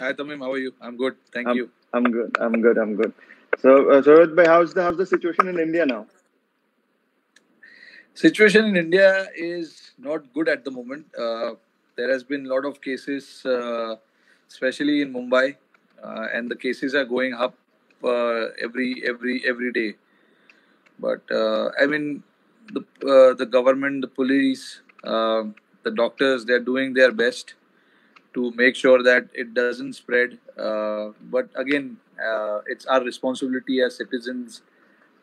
Hi Tamim, how are you? I'm good, thank I'm, you. I'm good. I'm good. I'm good. So, uh, Rohit how's the how's the situation in India now? Situation in India is not good at the moment. Uh, there has been a lot of cases, uh, especially in Mumbai, uh, and the cases are going up uh, every every every day. But uh, I mean, the uh, the government, the police, uh, the doctors, they're doing their best to make sure that it doesn't spread. Uh, but again, uh, it's our responsibility as citizens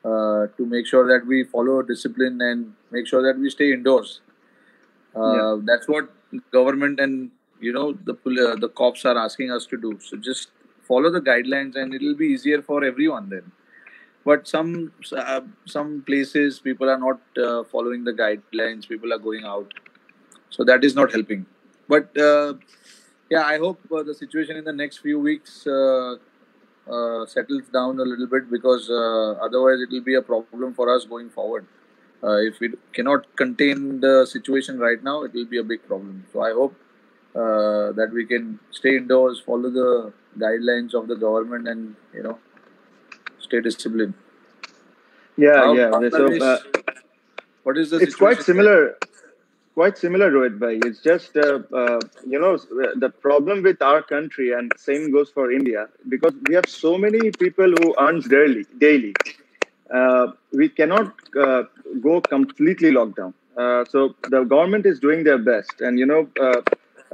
uh, to make sure that we follow discipline and make sure that we stay indoors. Uh, Yeah. That's what government and you know the uh, the cops are asking us to do. So just follow the guidelines, and it'll be easier for everyone then. But some uh, some places people are not uh, following the guidelines. People are going out, so that is not helping. But uh, yeah, I hope uh, the situation in the next few weeks uh, uh, settles down a little bit because uh, otherwise it will be a problem for us going forward. Uh, if we cannot contain the situation right now, it will be a big problem. So I hope uh, that we can stay indoors, follow the guidelines of the government, and you know stay disciplined. Yeah, How yeah. So, uh, What is the it's quite similar. Quite similar, Rohit bhai. It's just uh, uh, you know the problem with our country, and same goes for India, because we have so many people who earns daily. Daily, uh, we cannot uh, go completely locked down. Uh, so the government is doing their best, and you know uh,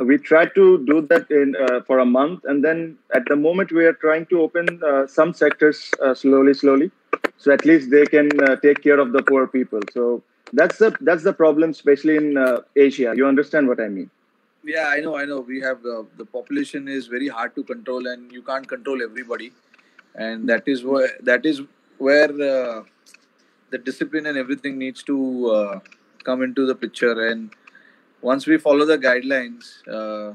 we try to do that in uh, for a month, and then at the moment we are trying to open uh, some sectors uh, slowly, slowly, so at least they can uh, take care of the poor people. So that's the that's the problem, especially in uh, Asia. You understand what I mean? Yeah, I know, I know. We have uh, the population is very hard to control, and you can't control everybody, and that is where that is where the discipline and everything needs to come into the picture. And once we follow the guidelines, uh,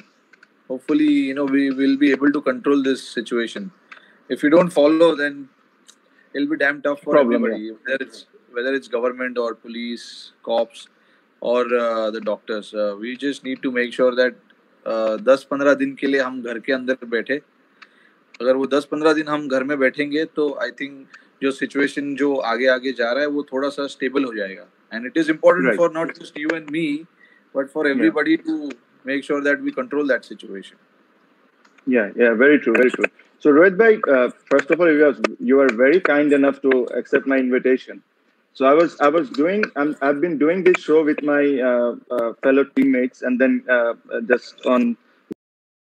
hopefully, you know, we will be able to control this situation. If you don't follow, then it'll be damn tough for Problem, yeah. everybody, whether it's whether it's government or police, cops, or uh, the doctors. Uh, we just need to make sure that uh, 10-15 दिन के लिए हम घर के अंदर बैठे अगर वो 10-15 दिन हम घर में बैठेंगे तो आई थिंक जो सिचुएशन जो आगे आगे जा रहा है वो थोड़ा सा स्टेबल हो जाएगा and it is important Right. For not just you and me but for everybody yeah. to make sure that we control that situation. Yeah, yeah, very true, very true. So, Rohit Bhai, uh, first of all, you are, you are very kind enough to accept my invitation. So I was I was doing i have been doing this show with my uh, uh, fellow teammates, and then uh, just on